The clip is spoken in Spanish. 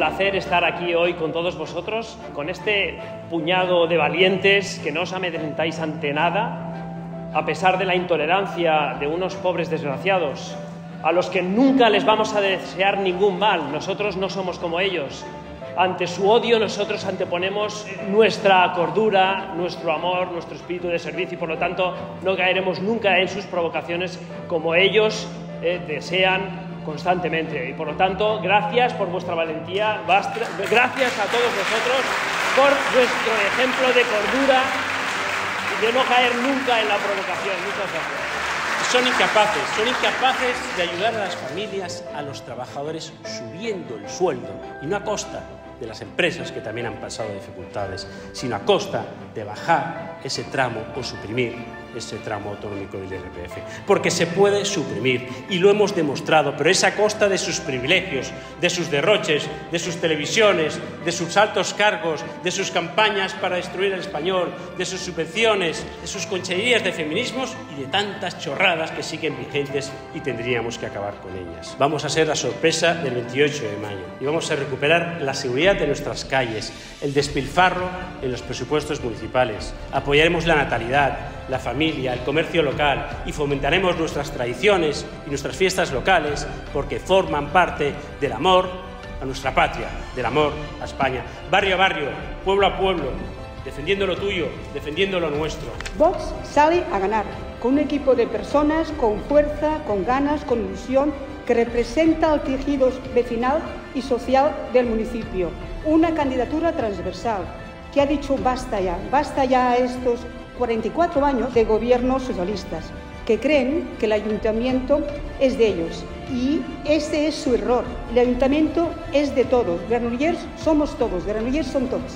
placer estar aquí hoy con todos vosotros, con este puñado de valientes que no os amedrentáis ante nada, a pesar de la intolerancia de unos pobres desgraciados, a los que nunca les vamos a desear ningún mal. Nosotros no somos como ellos. Ante su odio nosotros anteponemos nuestra cordura, nuestro amor, nuestro espíritu de servicio y por lo tanto no caeremos nunca en sus provocaciones como ellos eh, desean constantemente. Y por lo tanto, gracias por vuestra valentía, gracias a todos vosotros por vuestro ejemplo de cordura y de no caer nunca en la provocación. Muchas gracias. Son incapaces, son incapaces de ayudar a las familias, a los trabajadores subiendo el sueldo y no a costa de las empresas que también han pasado dificultades, sino a costa de bajar ese tramo o suprimir ese tramo autonómico del IRPF. Porque se puede suprimir y lo hemos demostrado, pero es a costa de sus privilegios, de sus derroches, de sus televisiones, de sus altos cargos, de sus campañas para destruir el español, de sus subvenciones, de sus concherías de feminismos y de tantas chorradas que siguen vigentes y tendríamos que acabar con ellas. Vamos a ser la sorpresa del 28 de mayo y vamos a recuperar la seguridad de nuestras calles, el despilfarro en los presupuestos municipales, apoyaremos la natalidad, la familia, el comercio local y fomentaremos nuestras tradiciones y nuestras fiestas locales porque forman parte del amor a nuestra patria, del amor a España, barrio a barrio, pueblo a pueblo, defendiendo lo tuyo, defendiendo lo nuestro. Vox sale a ganar, con un equipo de personas con fuerza, con ganas, con ilusión, que representa el tejido vecinal y social del municipio. Una candidatura transversal que ha dicho basta ya, basta ya a estos 44 años de gobiernos socialistas que creen que el ayuntamiento es de ellos y ese es su error. El ayuntamiento es de todos. Granollers somos todos, Granollers son todos.